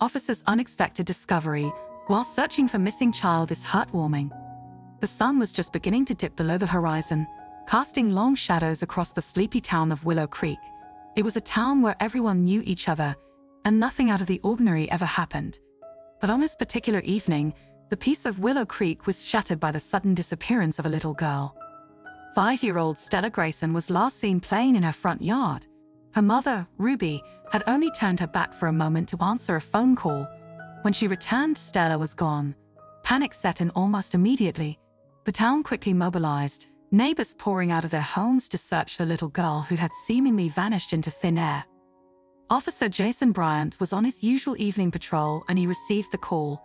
officers' unexpected discovery while searching for missing child is heartwarming. The sun was just beginning to dip below the horizon, casting long shadows across the sleepy town of Willow Creek. It was a town where everyone knew each other, and nothing out of the ordinary ever happened. But on this particular evening, the peace of Willow Creek was shattered by the sudden disappearance of a little girl. Five-year-old Stella Grayson was last seen playing in her front yard. Her mother, Ruby, had only turned her back for a moment to answer a phone call. When she returned, Stella was gone. Panic set in almost immediately. The town quickly mobilized, neighbors pouring out of their homes to search the little girl who had seemingly vanished into thin air. Officer Jason Bryant was on his usual evening patrol and he received the call.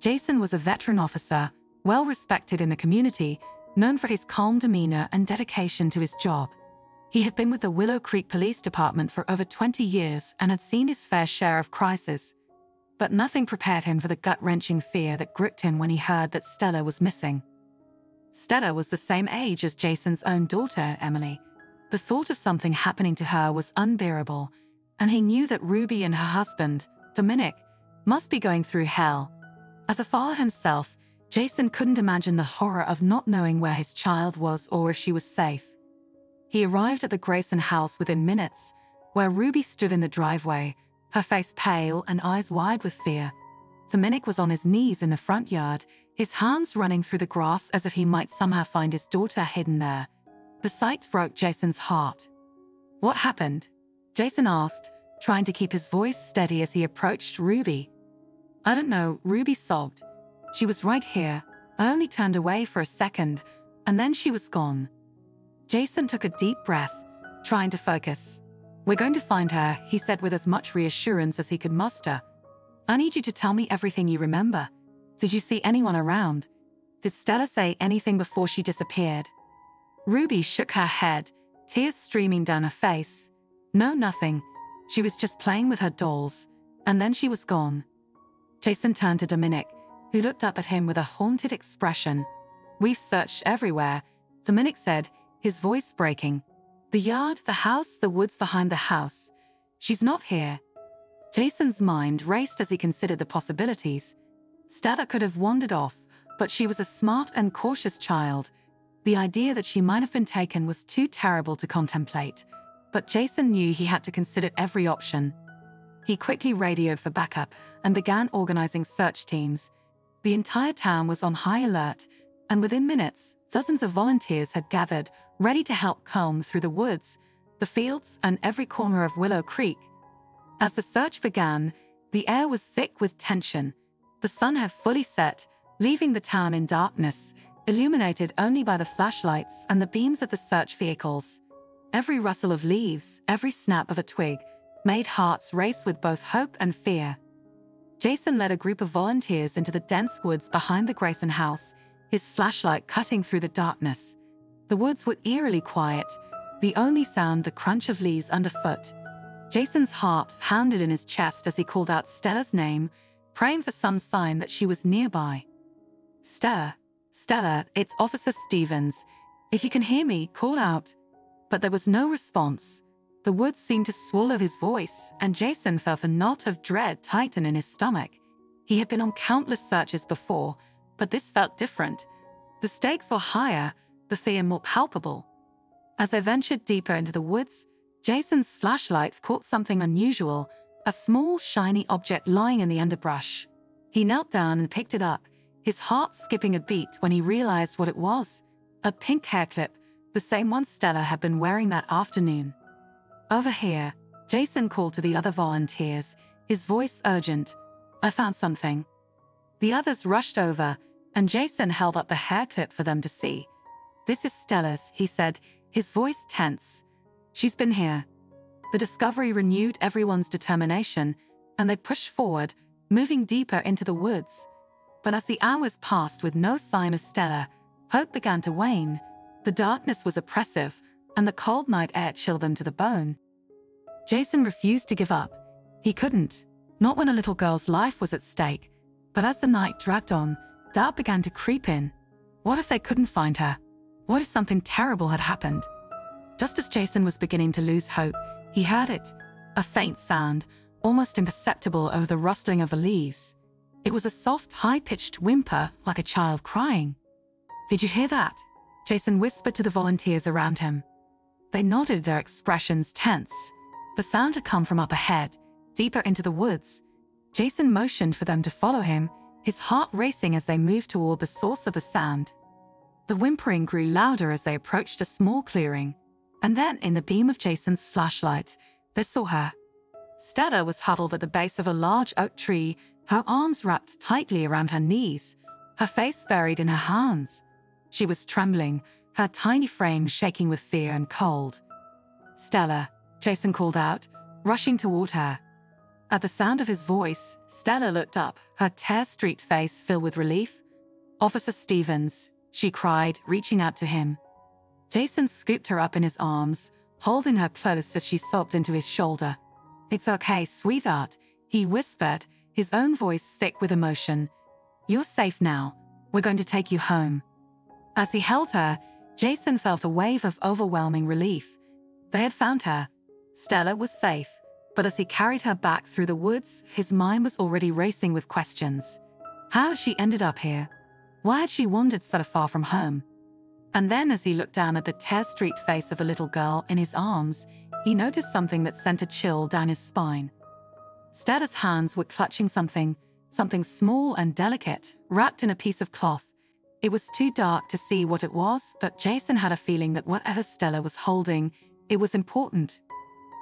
Jason was a veteran officer, well respected in the community, known for his calm demeanor and dedication to his job. He had been with the Willow Creek Police Department for over 20 years and had seen his fair share of crises. But nothing prepared him for the gut-wrenching fear that gripped him when he heard that Stella was missing. Stella was the same age as Jason's own daughter, Emily. The thought of something happening to her was unbearable, and he knew that Ruby and her husband, Dominic, must be going through hell. As a father himself, Jason couldn't imagine the horror of not knowing where his child was or if she was safe. He arrived at the Grayson house within minutes, where Ruby stood in the driveway, her face pale and eyes wide with fear. Dominic was on his knees in the front yard, his hands running through the grass as if he might somehow find his daughter hidden there. The sight broke Jason's heart. What happened? Jason asked, trying to keep his voice steady as he approached Ruby. I don't know, Ruby sobbed. She was right here. I only turned away for a second, and then she was gone. Jason took a deep breath, trying to focus. We're going to find her, he said with as much reassurance as he could muster. I need you to tell me everything you remember. Did you see anyone around? Did Stella say anything before she disappeared? Ruby shook her head, tears streaming down her face. No, nothing. She was just playing with her dolls, and then she was gone. Jason turned to Dominic, who looked up at him with a haunted expression. We've searched everywhere, Dominic said, his voice breaking. The yard, the house, the woods behind the house. She's not here. Jason's mind raced as he considered the possibilities. Stella could have wandered off, but she was a smart and cautious child. The idea that she might have been taken was too terrible to contemplate but Jason knew he had to consider every option. He quickly radioed for backup and began organizing search teams. The entire town was on high alert, and within minutes, dozens of volunteers had gathered, ready to help comb through the woods, the fields, and every corner of Willow Creek. As the search began, the air was thick with tension. The sun had fully set, leaving the town in darkness, illuminated only by the flashlights and the beams of the search vehicles. Every rustle of leaves, every snap of a twig, made hearts race with both hope and fear. Jason led a group of volunteers into the dense woods behind the Grayson house, his flashlight cutting through the darkness. The woods were eerily quiet, the only sound the crunch of leaves underfoot. Jason's heart pounded in his chest as he called out Stella's name, praying for some sign that she was nearby. Stella, Stella, it's Officer Stevens. If you can hear me, call out but there was no response. The woods seemed to swallow his voice, and Jason felt a knot of dread tighten in his stomach. He had been on countless searches before, but this felt different. The stakes were higher, the fear more palpable. As they ventured deeper into the woods, Jason's flashlight caught something unusual, a small, shiny object lying in the underbrush. He knelt down and picked it up, his heart skipping a beat when he realized what it was. A pink hair clip, the same one Stella had been wearing that afternoon. Over here, Jason called to the other volunteers, his voice urgent. I found something. The others rushed over, and Jason held up the hair clip for them to see. This is Stella's, he said, his voice tense. She's been here. The discovery renewed everyone's determination, and they pushed forward, moving deeper into the woods. But as the hours passed with no sign of Stella, hope began to wane, the darkness was oppressive, and the cold night air chilled them to the bone. Jason refused to give up. He couldn't, not when a little girl's life was at stake. But as the night dragged on, doubt began to creep in. What if they couldn't find her? What if something terrible had happened? Just as Jason was beginning to lose hope, he heard it. A faint sound, almost imperceptible over the rustling of the leaves. It was a soft, high-pitched whimper, like a child crying. Did you hear that? Jason whispered to the volunteers around him. They nodded, their expressions tense. The sound had come from up ahead, deeper into the woods. Jason motioned for them to follow him, his heart racing as they moved toward the source of the sound. The whimpering grew louder as they approached a small clearing, and then, in the beam of Jason's flashlight, they saw her. Stella was huddled at the base of a large oak tree, her arms wrapped tightly around her knees, her face buried in her hands. She was trembling, her tiny frame shaking with fear and cold. Stella, Jason called out, rushing toward her. At the sound of his voice, Stella looked up, her tear-streaked face filled with relief. Officer Stevens, she cried, reaching out to him. Jason scooped her up in his arms, holding her close as she sobbed into his shoulder. It's okay, sweetheart, he whispered, his own voice thick with emotion. You're safe now. We're going to take you home. As he held her, Jason felt a wave of overwhelming relief. They had found her. Stella was safe, but as he carried her back through the woods, his mind was already racing with questions. How she ended up here? Why had she wandered so far from home? And then as he looked down at the tear-streaked face of the little girl in his arms, he noticed something that sent a chill down his spine. Stella's hands were clutching something, something small and delicate, wrapped in a piece of cloth. It was too dark to see what it was, but Jason had a feeling that whatever Stella was holding, it was important.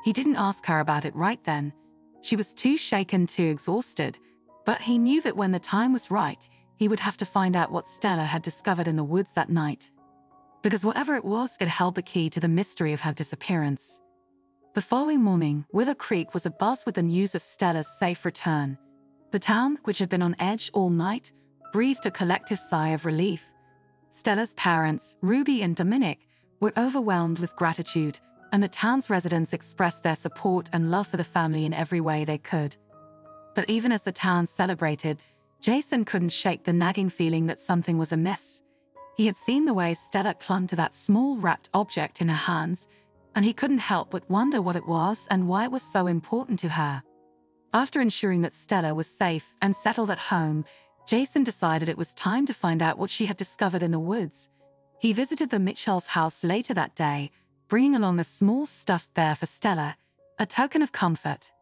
He didn't ask her about it right then. She was too shaken, too exhausted, but he knew that when the time was right, he would have to find out what Stella had discovered in the woods that night. Because whatever it was, it held the key to the mystery of her disappearance. The following morning, Willow Creek was abuzz with the news of Stella's safe return. The town, which had been on edge all night, breathed a collective sigh of relief. Stella's parents, Ruby and Dominic, were overwhelmed with gratitude, and the town's residents expressed their support and love for the family in every way they could. But even as the town celebrated, Jason couldn't shake the nagging feeling that something was amiss. He had seen the way Stella clung to that small wrapped object in her hands, and he couldn't help but wonder what it was and why it was so important to her. After ensuring that Stella was safe and settled at home, Jason decided it was time to find out what she had discovered in the woods. He visited the Mitchells' house later that day, bringing along a small stuffed bear for Stella, a token of comfort.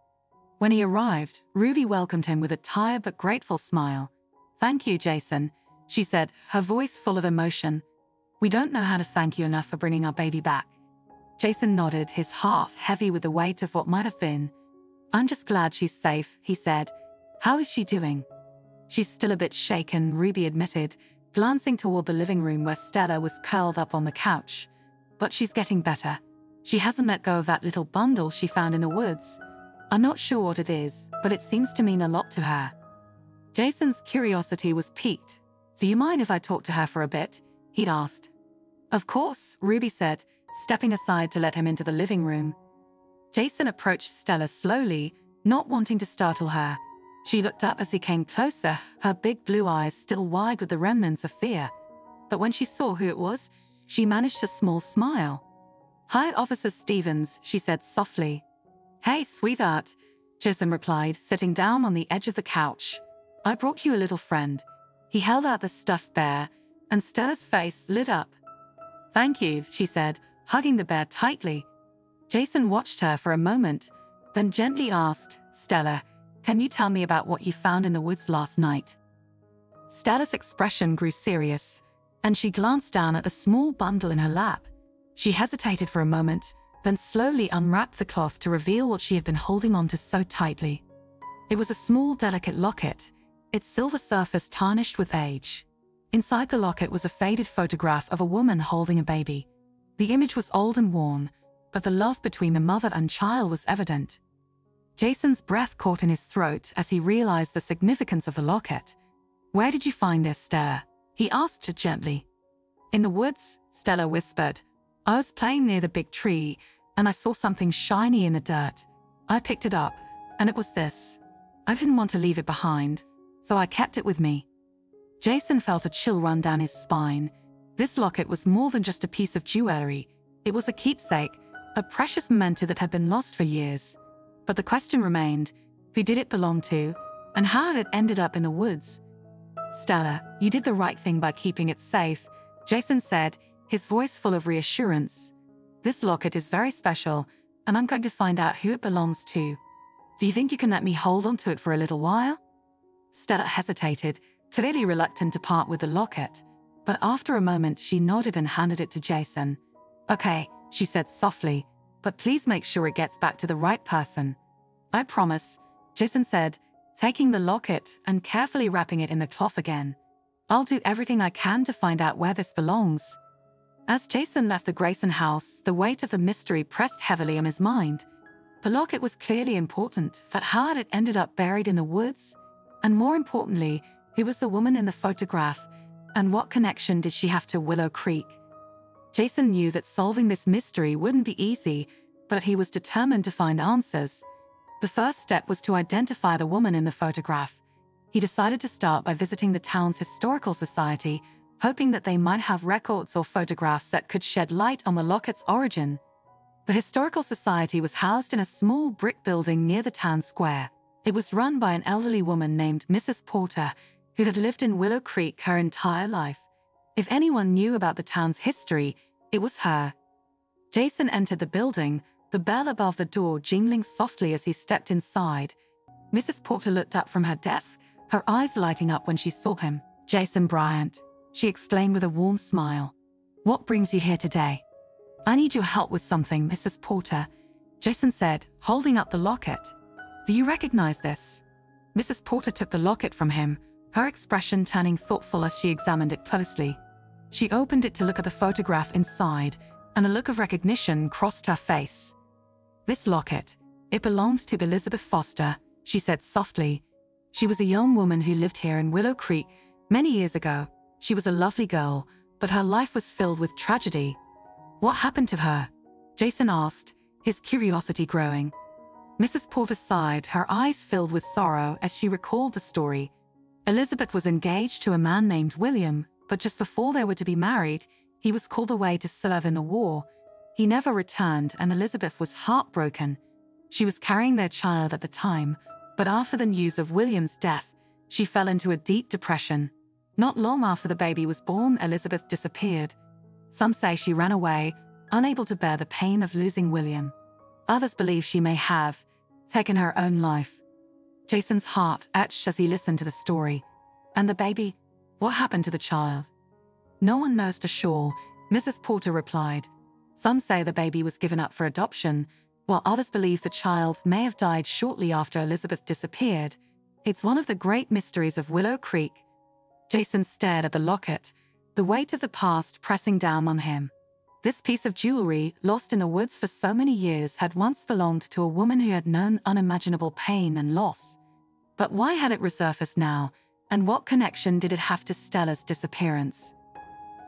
When he arrived, Ruby welcomed him with a tired but grateful smile. Thank you, Jason, she said, her voice full of emotion. We don't know how to thank you enough for bringing our baby back. Jason nodded, his heart heavy with the weight of what might have been. I'm just glad she's safe, he said. How is she doing? She's still a bit shaken, Ruby admitted, glancing toward the living room where Stella was curled up on the couch. But she's getting better. She hasn't let go of that little bundle she found in the woods. I'm not sure what it is, but it seems to mean a lot to her. Jason's curiosity was piqued. Do you mind if I talk to her for a bit? He'd asked. Of course, Ruby said, stepping aside to let him into the living room. Jason approached Stella slowly, not wanting to startle her. She looked up as he came closer, her big blue eyes still wide with the remnants of fear. But when she saw who it was, she managed a small smile. Hi, Officer Stevens, she said softly. Hey, sweetheart, Jason replied, sitting down on the edge of the couch. I brought you a little friend. He held out the stuffed bear, and Stella's face lit up. Thank you, she said, hugging the bear tightly. Jason watched her for a moment, then gently asked, Stella, can you tell me about what you found in the woods last night? Stella's expression grew serious, and she glanced down at the small bundle in her lap. She hesitated for a moment, then slowly unwrapped the cloth to reveal what she had been holding onto so tightly. It was a small, delicate locket, its silver surface tarnished with age. Inside the locket was a faded photograph of a woman holding a baby. The image was old and worn, but the love between the mother and child was evident. Jason's breath caught in his throat as he realized the significance of the locket. Where did you find this, Stella? He asked her gently. In the woods, Stella whispered. I was playing near the big tree, and I saw something shiny in the dirt. I picked it up, and it was this. I didn't want to leave it behind, so I kept it with me. Jason felt a chill run down his spine, this locket was more than just a piece of jewelry. It was a keepsake, a precious memento that had been lost for years. But the question remained, Who did it belong to? And how had it ended up in the woods? Stella, you did the right thing by keeping it safe, Jason said, his voice full of reassurance. This locket is very special, and I'm going to find out who it belongs to. Do you think you can let me hold on to it for a little while? Stella hesitated, clearly reluctant to part with the locket. But after a moment, she nodded and handed it to Jason. Okay, she said softly, but please make sure it gets back to the right person. I promise, Jason said, taking the locket and carefully wrapping it in the cloth again. I'll do everything I can to find out where this belongs. As Jason left the Grayson house, the weight of the mystery pressed heavily on his mind. The locket was clearly important, but how had it ended up buried in the woods? And more importantly, who was the woman in the photograph, and what connection did she have to Willow Creek? Jason knew that solving this mystery wouldn't be easy, but he was determined to find answers. The first step was to identify the woman in the photograph. He decided to start by visiting the town's historical society hoping that they might have records or photographs that could shed light on the locket's origin. The Historical Society was housed in a small brick building near the town square. It was run by an elderly woman named Mrs. Porter, who had lived in Willow Creek her entire life. If anyone knew about the town's history, it was her. Jason entered the building, the bell above the door jingling softly as he stepped inside. Mrs. Porter looked up from her desk, her eyes lighting up when she saw him. Jason Bryant she exclaimed with a warm smile. What brings you here today? I need your help with something, Mrs. Porter, Jason said, holding up the locket. Do you recognize this? Mrs. Porter took the locket from him, her expression turning thoughtful as she examined it closely. She opened it to look at the photograph inside, and a look of recognition crossed her face. This locket, it belonged to Elizabeth Foster, she said softly. She was a young woman who lived here in Willow Creek many years ago. She was a lovely girl, but her life was filled with tragedy. What happened to her? Jason asked, his curiosity growing. Mrs. Porter sighed, her eyes filled with sorrow as she recalled the story. Elizabeth was engaged to a man named William, but just before they were to be married, he was called away to serve in the war. He never returned, and Elizabeth was heartbroken. She was carrying their child at the time, but after the news of William's death, she fell into a deep depression. Not long after the baby was born, Elizabeth disappeared. Some say she ran away, unable to bear the pain of losing William. Others believe she may have taken her own life. Jason's heart etched as he listened to the story. And the baby? What happened to the child? No one knows for sure, Mrs. Porter replied. Some say the baby was given up for adoption, while others believe the child may have died shortly after Elizabeth disappeared. It's one of the great mysteries of Willow Creek Jason stared at the locket, the weight of the past pressing down on him. This piece of jewelry, lost in the woods for so many years, had once belonged to a woman who had known unimaginable pain and loss. But why had it resurfaced now, and what connection did it have to Stella's disappearance?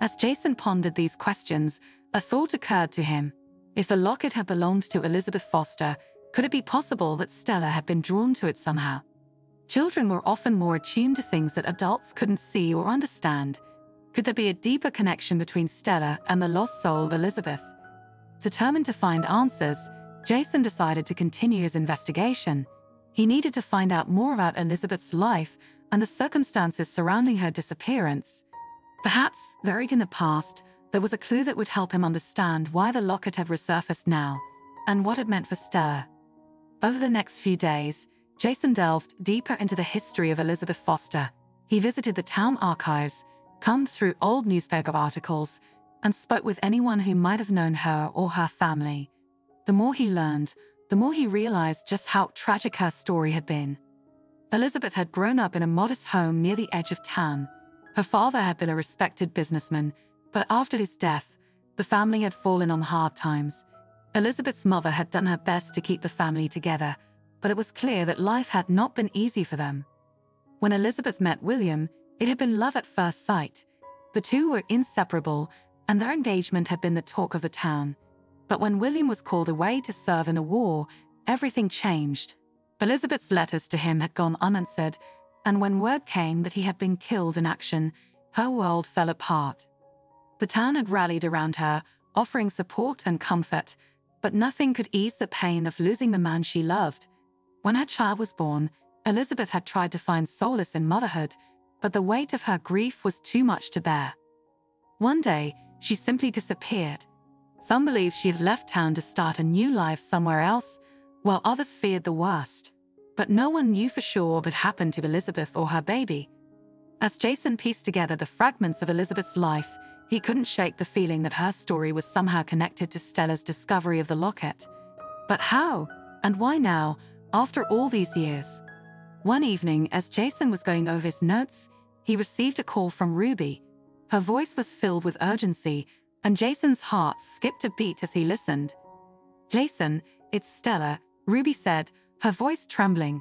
As Jason pondered these questions, a thought occurred to him. If the locket had belonged to Elizabeth Foster, could it be possible that Stella had been drawn to it somehow? Children were often more attuned to things that adults couldn't see or understand. Could there be a deeper connection between Stella and the lost soul of Elizabeth? Determined to find answers, Jason decided to continue his investigation. He needed to find out more about Elizabeth's life and the circumstances surrounding her disappearance. Perhaps, buried in the past, there was a clue that would help him understand why the locket had resurfaced now and what it meant for Stella. Over the next few days, Jason delved deeper into the history of Elizabeth Foster. He visited the town archives, combed through old newspaper articles, and spoke with anyone who might have known her or her family. The more he learned, the more he realized just how tragic her story had been. Elizabeth had grown up in a modest home near the edge of town. Her father had been a respected businessman, but after his death, the family had fallen on hard times. Elizabeth's mother had done her best to keep the family together, but it was clear that life had not been easy for them. When Elizabeth met William, it had been love at first sight. The two were inseparable, and their engagement had been the talk of the town. But when William was called away to serve in a war, everything changed. Elizabeth's letters to him had gone unanswered, and when word came that he had been killed in action, her world fell apart. The town had rallied around her, offering support and comfort, but nothing could ease the pain of losing the man she loved. When her child was born, Elizabeth had tried to find solace in motherhood, but the weight of her grief was too much to bear. One day, she simply disappeared. Some believed she had left town to start a new life somewhere else, while others feared the worst. But no one knew for sure what had happened to Elizabeth or her baby. As Jason pieced together the fragments of Elizabeth's life, he couldn't shake the feeling that her story was somehow connected to Stella's discovery of the locket. But how? And why now, after all these years? One evening, as Jason was going over his notes, he received a call from Ruby. Her voice was filled with urgency, and Jason's heart skipped a beat as he listened. Jason, it's Stella, Ruby said, her voice trembling.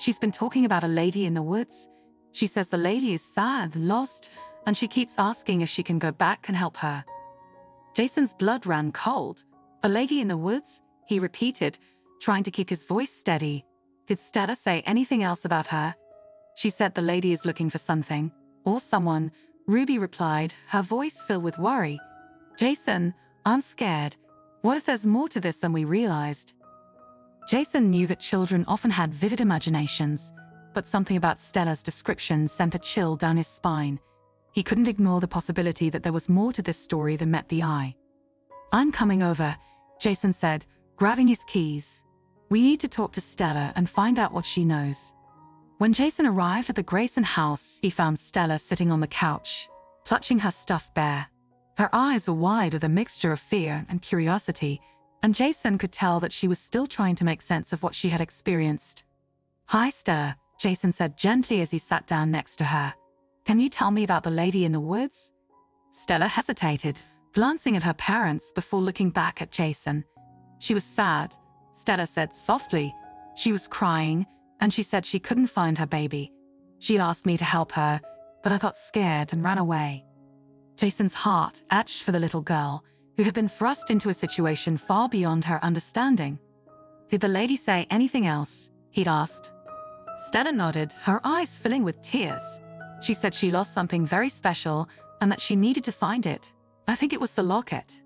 She's been talking about a lady in the woods. She says the lady is sad, lost, and she keeps asking if she can go back and help her. Jason's blood ran cold. A lady in the woods? He repeated, trying to keep his voice steady. Did Stella say anything else about her? She said the lady is looking for something, or someone. Ruby replied, her voice filled with worry. Jason, I'm scared. What if there's more to this than we realized? Jason knew that children often had vivid imaginations, but something about Stella's description sent a chill down his spine. He couldn't ignore the possibility that there was more to this story than met the eye. I'm coming over, Jason said, grabbing his keys. We need to talk to Stella and find out what she knows. When Jason arrived at the Grayson house, he found Stella sitting on the couch, clutching her stuffed bear. Her eyes were wide with a mixture of fear and curiosity, and Jason could tell that she was still trying to make sense of what she had experienced. Hi, Stella, Jason said gently as he sat down next to her. Can you tell me about the lady in the woods? Stella hesitated, glancing at her parents before looking back at Jason. She was sad, Stella said softly. She was crying, and she said she couldn't find her baby. She asked me to help her, but I got scared and ran away. Jason's heart ached for the little girl, who had been thrust into a situation far beyond her understanding. Did the lady say anything else? He'd asked. Stella nodded, her eyes filling with tears. She said she lost something very special and that she needed to find it. I think it was the locket.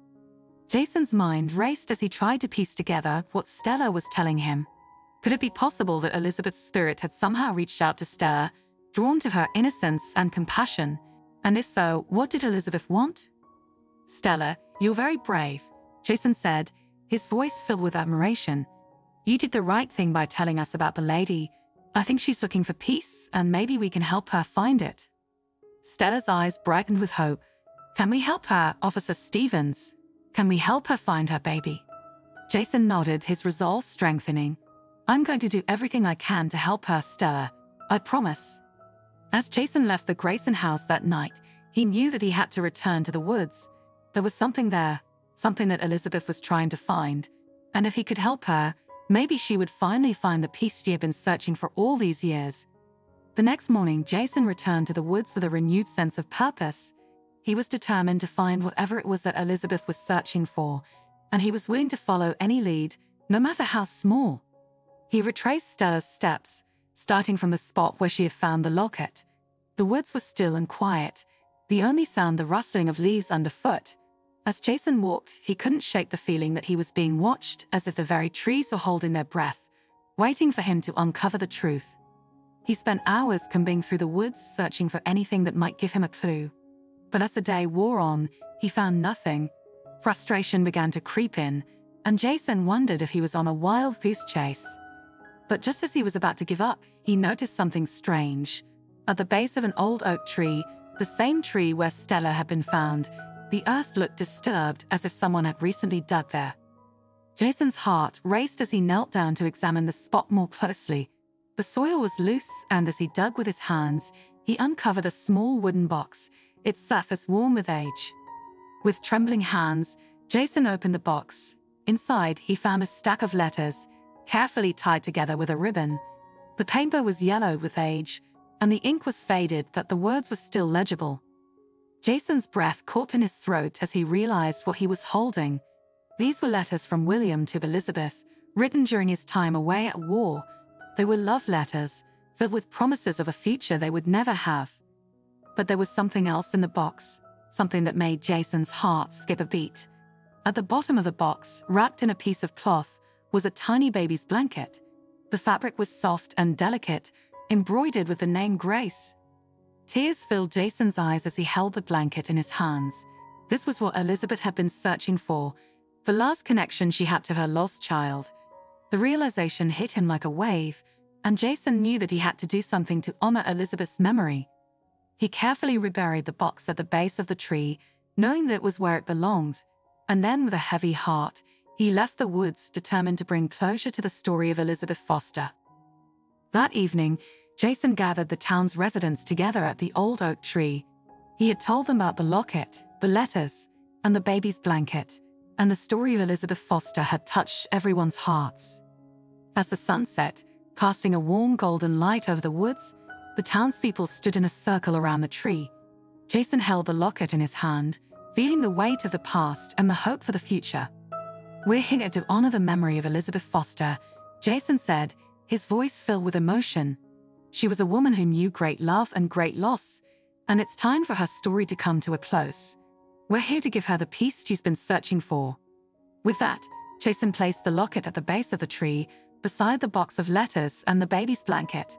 Jason's mind raced as he tried to piece together what Stella was telling him. Could it be possible that Elizabeth's spirit had somehow reached out to Stella, drawn to her innocence and compassion? And if so, what did Elizabeth want? Stella, you're very brave, Jason said, his voice filled with admiration. You did the right thing by telling us about the lady. I think she's looking for peace, and maybe we can help her find it. Stella's eyes brightened with hope. Can we help her, Officer Stevens? Can we help her find her baby? Jason nodded, his resolve strengthening. I'm going to do everything I can to help her, Stella. I promise. As Jason left the Grayson house that night, he knew that he had to return to the woods. There was something there, something that Elizabeth was trying to find. And if he could help her, maybe she would finally find the peace she had been searching for all these years. The next morning, Jason returned to the woods with a renewed sense of purpose. He was determined to find whatever it was that Elizabeth was searching for, and he was willing to follow any lead, no matter how small. He retraced Stella's steps, starting from the spot where she had found the locket. The woods were still and quiet, the only sound the rustling of leaves underfoot. As Jason walked, he couldn't shake the feeling that he was being watched as if the very trees were holding their breath, waiting for him to uncover the truth. He spent hours combing through the woods searching for anything that might give him a clue. But as the day wore on, he found nothing. Frustration began to creep in, and Jason wondered if he was on a wild goose chase. But just as he was about to give up, he noticed something strange. At the base of an old oak tree, the same tree where Stella had been found, the earth looked disturbed as if someone had recently dug there. Jason's heart raced as he knelt down to examine the spot more closely. The soil was loose, and as he dug with his hands, he uncovered a small wooden box, its surface warm with age. With trembling hands, Jason opened the box. Inside, he found a stack of letters, carefully tied together with a ribbon. The paper was yellow with age, and the ink was faded, but the words were still legible. Jason's breath caught in his throat as he realized what he was holding. These were letters from William to Elizabeth, written during his time away at war. They were love letters, filled with promises of a future they would never have. But there was something else in the box, something that made Jason's heart skip a beat. At the bottom of the box, wrapped in a piece of cloth, was a tiny baby's blanket. The fabric was soft and delicate, embroidered with the name Grace. Tears filled Jason's eyes as he held the blanket in his hands. This was what Elizabeth had been searching for, the last connection she had to her lost child. The realization hit him like a wave, and Jason knew that he had to do something to honor Elizabeth's memory. He carefully reburied the box at the base of the tree, knowing that it was where it belonged, and then with a heavy heart, he left the woods determined to bring closure to the story of Elizabeth Foster. That evening, Jason gathered the town's residents together at the old oak tree. He had told them about the locket, the letters, and the baby's blanket, and the story of Elizabeth Foster had touched everyone's hearts. As the sun set, casting a warm golden light over the woods, the townspeople stood in a circle around the tree. Jason held the locket in his hand, feeling the weight of the past and the hope for the future. We're here to honor the memory of Elizabeth Foster, Jason said, his voice filled with emotion. She was a woman who knew great love and great loss, and it's time for her story to come to a close. We're here to give her the peace she's been searching for. With that, Jason placed the locket at the base of the tree, beside the box of letters and the baby's blanket.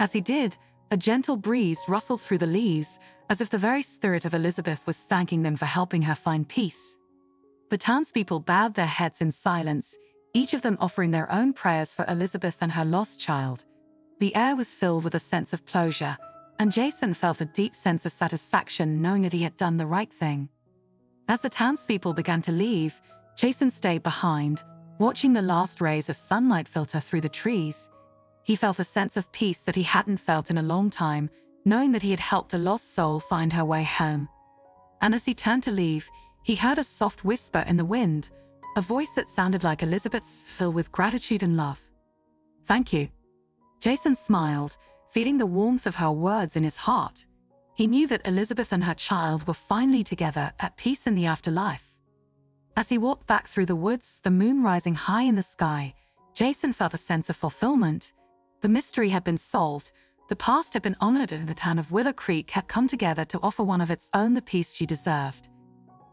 As he did, a gentle breeze rustled through the leaves, as if the very spirit of Elizabeth was thanking them for helping her find peace. The townspeople bowed their heads in silence, each of them offering their own prayers for Elizabeth and her lost child. The air was filled with a sense of closure, and Jason felt a deep sense of satisfaction knowing that he had done the right thing. As the townspeople began to leave, Jason stayed behind, watching the last rays of sunlight filter through the trees. He felt a sense of peace that he hadn't felt in a long time, knowing that he had helped a lost soul find her way home. And as he turned to leave, he heard a soft whisper in the wind, a voice that sounded like Elizabeth's, filled with gratitude and love. Thank you. Jason smiled, feeling the warmth of her words in his heart. He knew that Elizabeth and her child were finally together at peace in the afterlife. As he walked back through the woods, the moon rising high in the sky, Jason felt a sense of fulfillment. The mystery had been solved, the past had been honored, and the town of Willow Creek had come together to offer one of its own the peace she deserved.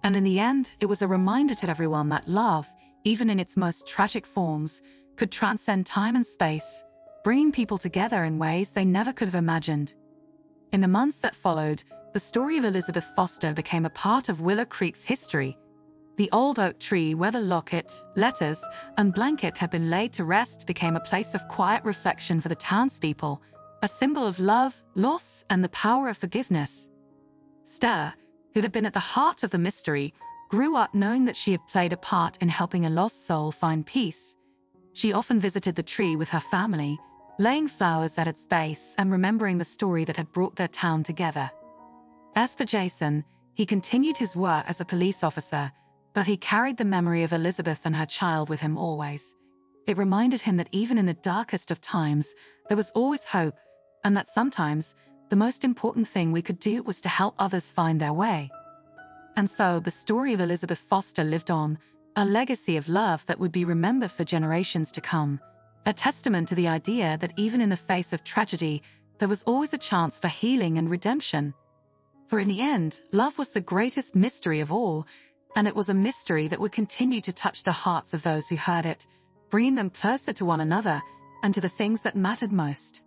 And in the end, it was a reminder to everyone that love, even in its most tragic forms, could transcend time and space bringing people together in ways they never could have imagined. In the months that followed, the story of Elizabeth Foster became a part of Willow Creek's history. The old oak tree where the locket, letters, and blanket had been laid to rest became a place of quiet reflection for the townspeople, a symbol of love, loss, and the power of forgiveness. Stir, who had been at the heart of the mystery, grew up knowing that she had played a part in helping a lost soul find peace. She often visited the tree with her family, laying flowers at its base and remembering the story that had brought their town together. As for Jason, he continued his work as a police officer, but he carried the memory of Elizabeth and her child with him always. It reminded him that even in the darkest of times, there was always hope, and that sometimes the most important thing we could do was to help others find their way. And so the story of Elizabeth Foster lived on, a legacy of love that would be remembered for generations to come a testament to the idea that even in the face of tragedy, there was always a chance for healing and redemption. For in the end, love was the greatest mystery of all, and it was a mystery that would continue to touch the hearts of those who heard it, bringing them closer to one another and to the things that mattered most.